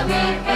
Amen.